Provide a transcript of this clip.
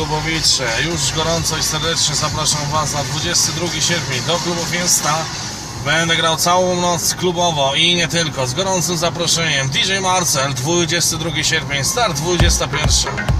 klubowicze. Już gorąco i serdecznie zapraszam Was na 22 sierpnia do klubu Fiesta. Będę grał całą noc klubowo i nie tylko. Z gorącym zaproszeniem DJ Marcel, 22 sierpień, start 21.